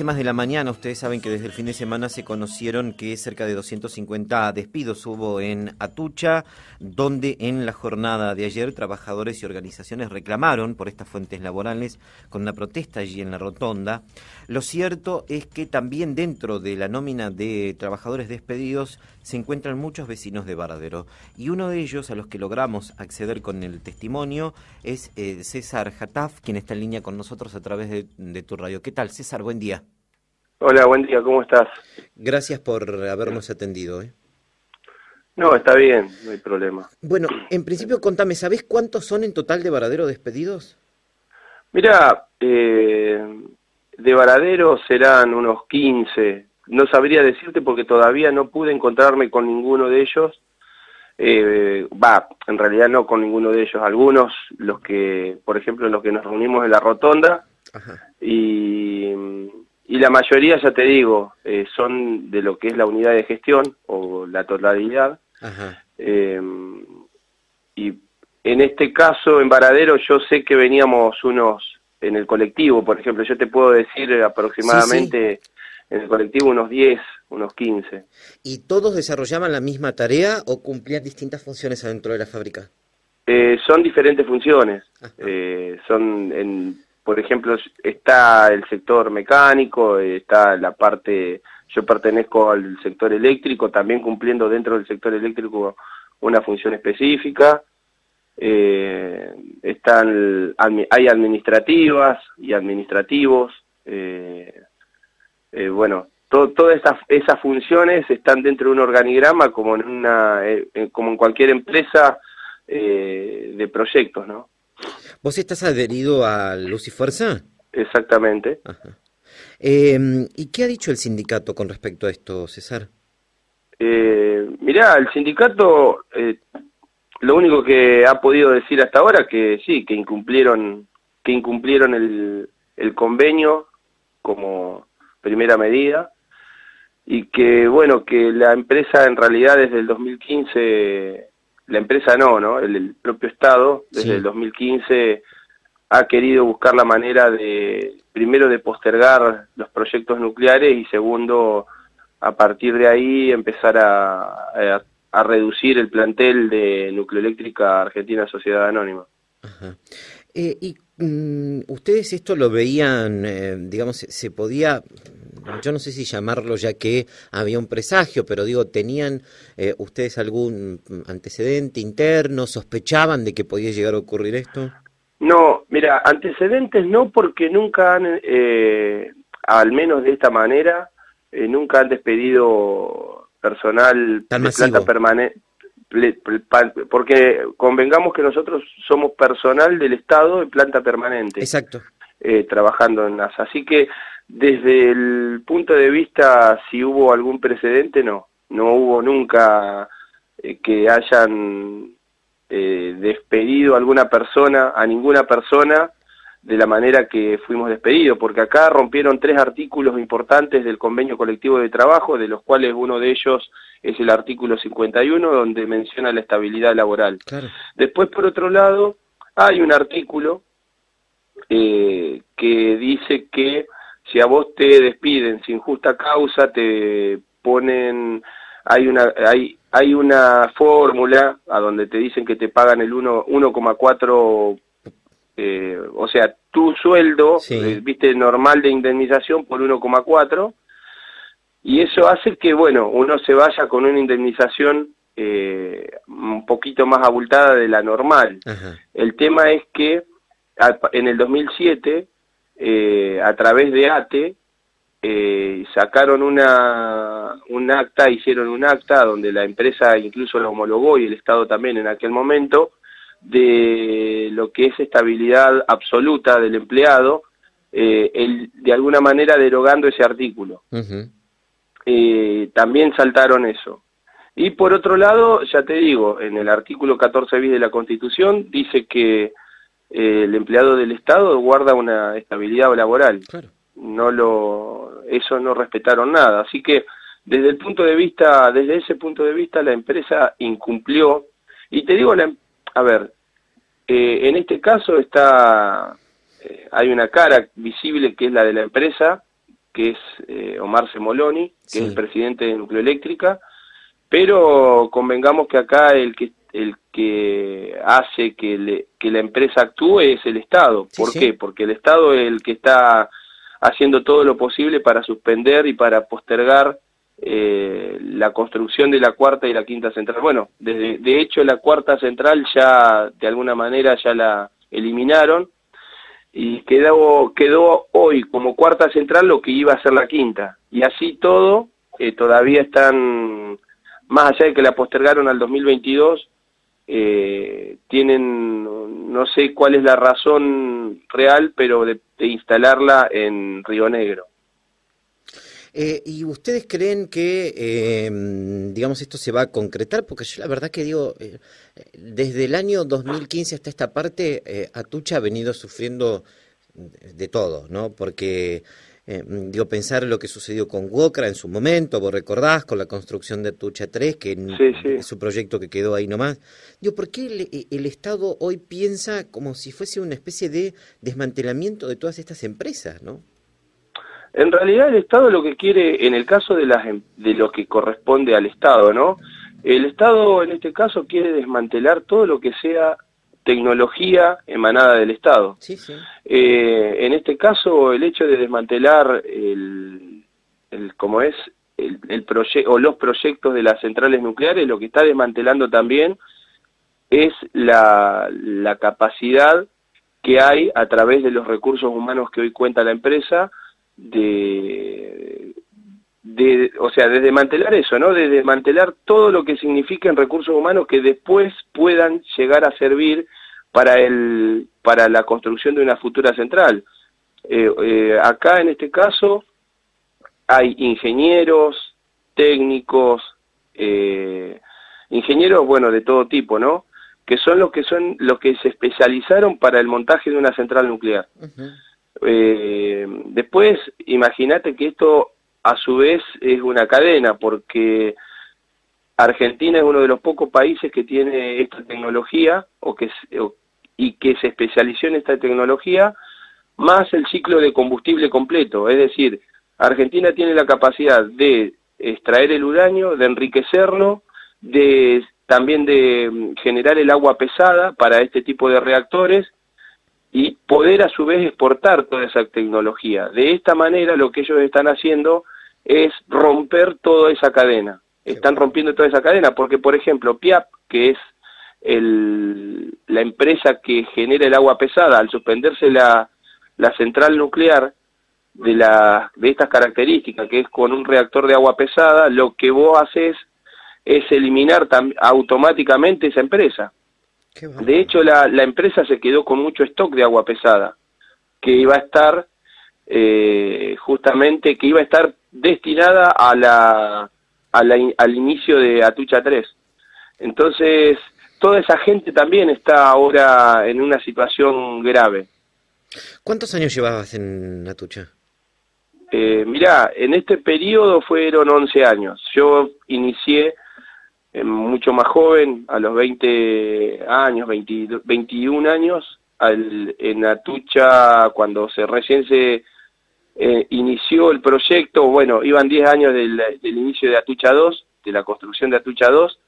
temas de la mañana, ustedes saben que desde el fin de semana se conocieron que cerca de 250 despidos hubo en Atucha, donde en la jornada de ayer trabajadores y organizaciones reclamaron por estas fuentes laborales con una protesta allí en la rotonda. Lo cierto es que también dentro de la nómina de trabajadores despedidos se encuentran muchos vecinos de Baradero y uno de ellos a los que logramos acceder con el testimonio es eh, César Jataf, quien está en línea con nosotros a través de tu radio. ¿Qué tal, César? Buen día. Hola, buen día, ¿cómo estás? Gracias por habernos atendido. ¿eh? No, está bien, no hay problema. Bueno, en principio contame, ¿sabés cuántos son en total de Varadero despedidos? Mira, eh, de Varadero serán unos 15. No sabría decirte porque todavía no pude encontrarme con ninguno de ellos. Eh, va, en realidad no con ninguno de ellos. Algunos, los que, por ejemplo, los que nos reunimos en la rotonda. Ajá. Y y la mayoría, ya te digo, eh, son de lo que es la unidad de gestión o la totalidad. Eh, y en este caso, en Varadero, yo sé que veníamos unos en el colectivo, por ejemplo, yo te puedo decir aproximadamente en el colectivo unos 10, unos 15. ¿Y todos desarrollaban la misma tarea o cumplían distintas funciones adentro de la fábrica? Eh, son diferentes funciones. son en por ejemplo, está el sector mecánico, está la parte, yo pertenezco al sector eléctrico, también cumpliendo dentro del sector eléctrico una función específica. Eh, están, hay administrativas y administrativos. Eh, eh, bueno, todas esas, funciones están dentro de un organigrama como en, una, como en cualquier empresa de proyectos, ¿no? ¿Vos estás adherido a Luz y Fuerza? Exactamente. Em, ¿Y qué ha dicho el sindicato con respecto a esto, César? Eh, mirá, el sindicato eh, lo único que ha podido decir hasta ahora que sí, que incumplieron, que incumplieron el, el convenio como primera medida y que bueno que la empresa en realidad desde el 2015 la empresa no, ¿no? El, propio Estado, desde el 2015, ha querido buscar la manera de, primero, de postergar los proyectos nucleares y segundo, a partir de ahí, empezar a, a, reducir el plantel de Nucleoeléctrica Argentina Sociedad Anónima. Ajá. Eh, y mm, ustedes esto lo veían, eh, digamos, se podía yo no sé si llamarlo ya que había un presagio, pero digo, ¿tenían eh, ustedes algún antecedente interno? ¿Sospechaban de que podía llegar a ocurrir esto? No, mira, antecedentes no porque nunca han, eh, al menos de esta manera, eh, nunca han despedido personal de planta permanente porque convengamos que nosotros somos personal del Estado en planta permanente. Exacto. trabajando en NASA. Así que desde el punto de vista si hubo algún precedente, no. No hubo nunca eh, que hayan eh, despedido a alguna persona, a ninguna persona, de la manera que fuimos despedidos, porque acá rompieron tres artículos importantes del convenio colectivo de trabajo, de los cuales uno de ellos es el artículo 51, donde menciona la estabilidad laboral. Después, por otro lado, hay un artículo eh, que dice que si a vos te despiden sin justa causa, te ponen, hay una, hay, hay una fórmula a donde te dicen que te pagan el 1,4, eh, o sea, tu sueldo, eh, viste, normal de indemnización por 1,4, y eso hace que, bueno, uno se vaya con una indemnización eh, un poquito más abultada de la normal. El tema es que en el 2007 eh, a través de ATE eh, sacaron una, un acta, hicieron un acta donde la empresa incluso lo homologó y el Estado también en aquel momento, de lo que es estabilidad absoluta del empleado, eh, el, de alguna manera derogando ese artículo. también saltaron eso. Y por otro lado, ya te digo, en el artículo 14 bis de la Constitución dice que eh, el empleado del Estado guarda una estabilidad laboral. No lo, eso no respetaron nada. Así que desde el punto de vista, desde ese punto de vista, la empresa incumplió. Y te digo, a ver, eh, en este caso está, eh, hay una cara visible que es la de la empresa, que es eh, Omar Semoloni, que es el presidente de Nucleoeléctrica, pero convengamos que acá el que el que hace que, que la empresa actúe es el Estado. ¿Por qué? Porque el Estado es el que está haciendo todo lo posible para suspender y para postergar eh, la construcción de la cuarta y la quinta central. Bueno, de, de hecho la cuarta central ya de alguna manera ya la eliminaron y quedó, quedó hoy como cuarta central lo que iba a ser la quinta. Y así todo, eh, todavía están, más allá de que la postergaron al 2022, eh, tienen, no sé cuál es la razón real, pero de, instalarla en Río Negro. Eh, ¿Y ustedes creen que, eh, digamos, esto se va a concretar? Porque yo la verdad que digo, eh, desde el año 2015 hasta esta parte, Atucha ha venido sufriendo de todo, ¿no? Porque eh, digo, pensar lo que sucedió con Wokra en su momento, vos recordás, con la construcción de Tucha 3, que es su proyecto que quedó ahí nomás. Digo, ¿por qué el, el, Estado hoy piensa como si fuese una especie de desmantelamiento de todas estas empresas, no? En realidad el Estado lo que quiere, en el caso de, las, em, de lo que corresponde al Estado, ¿no? El Estado en este caso quiere desmantelar todo lo que sea tecnología emanada del Estado. Eh, en este caso, el hecho de desmantelar el, el como es el, el o los proyectos de las centrales nucleares, lo que está desmantelando también es la, la capacidad que hay a través de los recursos humanos que hoy cuenta la empresa de, de, o sea, de desmantelar eso, ¿no? De desmantelar todo lo que significa en recursos humanos que después puedan llegar a servir para el para la construcción de una futura central. Eh, eh, acá en este caso hay ingenieros, técnicos, eh, ingenieros, bueno, de todo tipo, ¿no? Que son los que son los que se especializaron para el montaje de una central nuclear. después, imagínate que esto a su vez es una cadena, porque Argentina es uno de los pocos países que tiene esta tecnología o que, y que se especializó en esta tecnología, más el ciclo de combustible completo. Es decir, Argentina tiene la capacidad de extraer el uranio, de enriquecerlo, de también de mm, generar el agua pesada para este tipo de reactores y poder a su vez exportar toda esa tecnología. De esta manera lo que ellos están haciendo es romper toda esa cadena. Están rompiendo toda esa cadena porque, por ejemplo, PIAP, que es el, la empresa que genera el agua pesada, al suspenderse la, la central nuclear de, la, de estas características, que es con un reactor de agua pesada, lo que vos haces es eliminar automáticamente esa empresa. De hecho, la, la empresa se quedó con mucho stock de agua pesada, que iba a estar eh, justamente, que iba a estar destinada a la, a la, al inicio de Atucha 3. Entonces, toda esa gente también está ahora en una situación grave. ¿Cuántos años llevabas en Atucha? Eh, mirá, en este periodo fueron 11 años. Yo inicié mucho más joven, a los 20 años, 21 años, al, en Atucha, cuando se recién se eh, inició el proyecto, bueno, iban 10 años del, del inicio de Atucha 2, de la construcción de Atucha 2,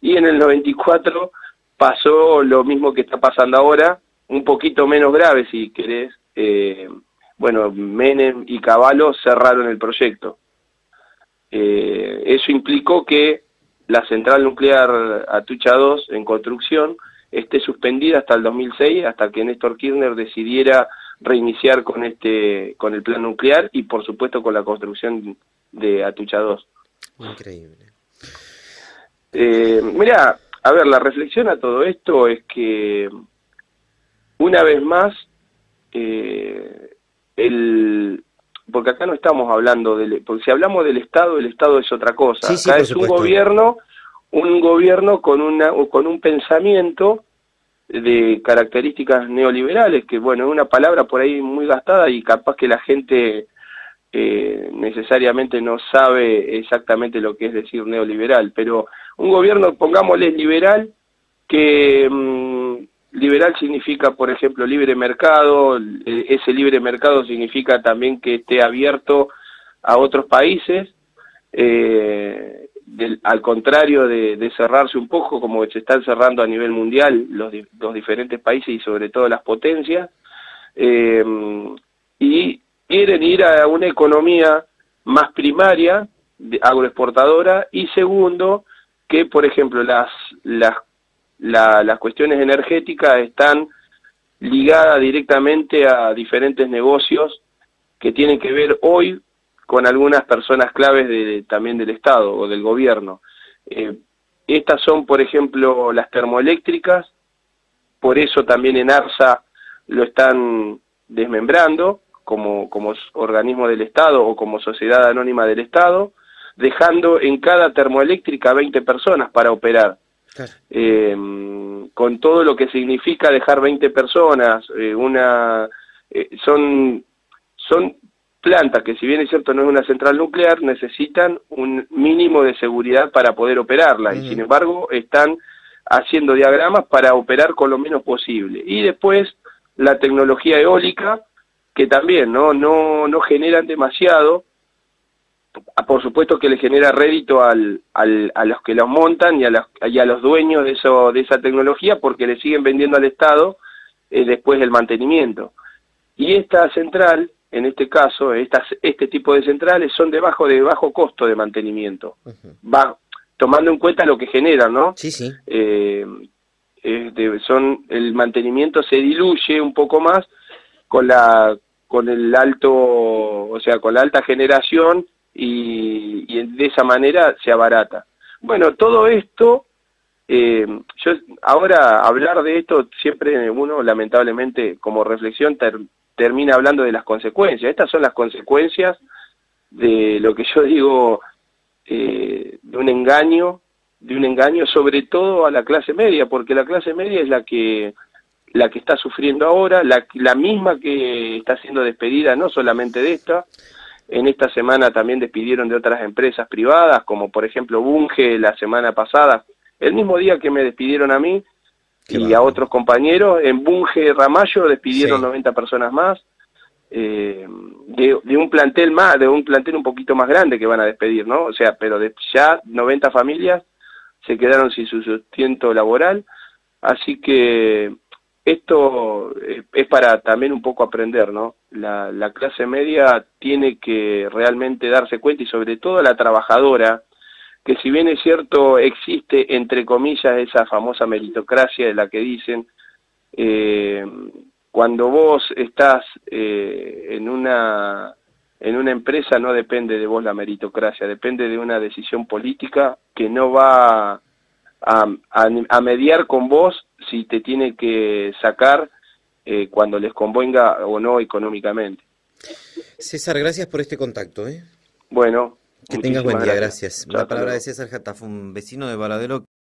y en el 94 pasó lo mismo que está pasando ahora, un poquito menos grave si querés. Eh, bueno, Menem y Caballo cerraron el proyecto. Eh, eso implicó que la central nuclear Atucha 2 en construcción esté suspendida hasta el 2006, hasta que Néstor Kirchner decidiera reiniciar con este con el plan nuclear y por supuesto con la construcción de Atucha 2. Increíble. Eh, mira, a ver, la reflexión a todo esto es que una vez más, eh, el, porque acá no estamos hablando del, porque si hablamos del Estado, el Estado es otra cosa. acá es un gobierno, un gobierno con una, con un pensamiento de características neoliberales, que bueno, es una palabra por ahí muy gastada y capaz que la gente eh, necesariamente no sabe exactamente lo que es decir neoliberal, pero un gobierno, pongámosle liberal, que mm, liberal significa, por ejemplo, libre mercado, ese libre mercado significa también que esté abierto a otros países, eh, al contrario de, cerrarse un poco, como se están cerrando a nivel mundial los, los diferentes países y sobre todo las potencias, eh, y quieren ir a una economía más primaria, agroexportadora, y segundo, que por ejemplo las, las, las cuestiones energéticas están ligadas directamente a diferentes negocios que tienen que ver hoy con algunas personas claves de, también del Estado o del gobierno. Eh, estas son, por ejemplo, las termoeléctricas, por eso también en ARSA lo están desmembrando como, como organismo del Estado o como sociedad anónima del Estado, dejando en cada termoeléctrica 20 personas para operar. Eh, con todo lo que significa dejar 20 personas, eh, una son son plantas que si bien es cierto no es una central nuclear, necesitan un mínimo de seguridad para poder operarla y sin embargo están haciendo diagramas para operar con lo menos posible. Y después la tecnología eólica, que también no, no, no generan demasiado, por supuesto que le genera rédito al, al, a los que los montan y a, los, y a los dueños de, eso, de esa tecnología porque le siguen vendiendo al Estado eh, después del mantenimiento. Y esta central en este caso, estas, este tipo de centrales son de bajo, de bajo costo de mantenimiento, va tomando en cuenta lo que generan, ¿no? Sí, sí. Eh, son el mantenimiento se diluye un poco más con la con el alto, o sea, con la alta generación y, de esa manera se abarata. Bueno, todo esto, eh, yo ahora hablar de esto siempre uno lamentablemente como reflexión termina hablando de las consecuencias. Estas son las consecuencias de lo que yo digo eh, de un engaño, de un engaño sobre todo a la clase media, porque la clase media es la que la que está sufriendo ahora, la, la misma que está siendo despedida, no solamente de esta, en esta semana también despidieron de otras empresas privadas, como por ejemplo Bunge la semana pasada, el mismo día que me despidieron a mí, y a otros compañeros. En Bunge Ramallo despidieron 90 personas más. Eh, de, un plantel más, de un plantel un poquito más grande que van a despedir, ¿no? O sea, pero de, ya 90 familias se quedaron sin su sustento laboral, así que esto eh, es para también un poco aprender, ¿no? La, la clase media tiene que realmente darse cuenta y sobre todo la trabajadora, que si bien es cierto existe entre comillas esa famosa meritocracia de la que dicen, eh, cuando vos estás eh, en una en una empresa no depende de vos la meritocracia, depende de una decisión política que no va a, a, mediar con vos si te tiene que sacar eh, cuando les convenga o no económicamente. César, gracias por este contacto. Bueno, que tengas buen día, gracias. La palabra de César Jataf, un vecino de Varadero.